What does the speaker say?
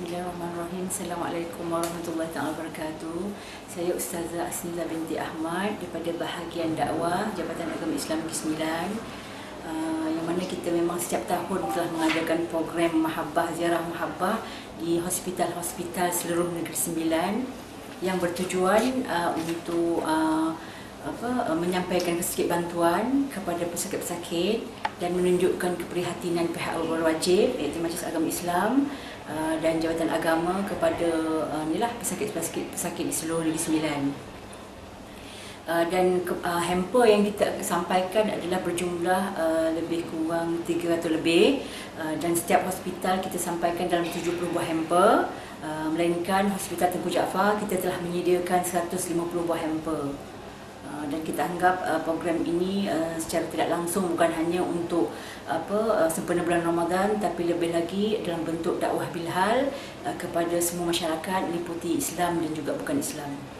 Assalamualaikum warahmatullahi taala wabarakatuh. Saya Ustazah Asnila binti Ahmad daripada bahagian dakwah Jabatan Agama Islam Negeri Sembilan. Uh, yang mana kita memang setiap tahun telah mengadakan program Mahabbah Ziarah Mahabbah di hospital-hospital seluruh Negeri Sembilan yang bertujuan uh, untuk uh, apa uh, menyampaikan sedikit bantuan kepada pesakit-pesakit dan menunjukkan keprihatinan pihak berwajib iaitu Majlis Agama Islam Uh, dan jawatan agama kepada uh, inilah pesakit-pesakit pesakit di seluruh Negeri Sembilan. Dan hamper yang kita sampaikan adalah berjumlah lebih kurang 300 lebih dan setiap hospital kita sampaikan dalam 70 buah hamper melainkan hospital Tengku Jaafar kita telah menyediakan 150 buah hamper. Ah, dan kita anggap uh, program ini uh, secara tidak langsung bukan hanya untuk apa sempena bulan Ramadan tapi lebih lagi dalam bentuk dakwah bilhal kepada semua masyarakat meliputi Islam dan juga bukan Islam.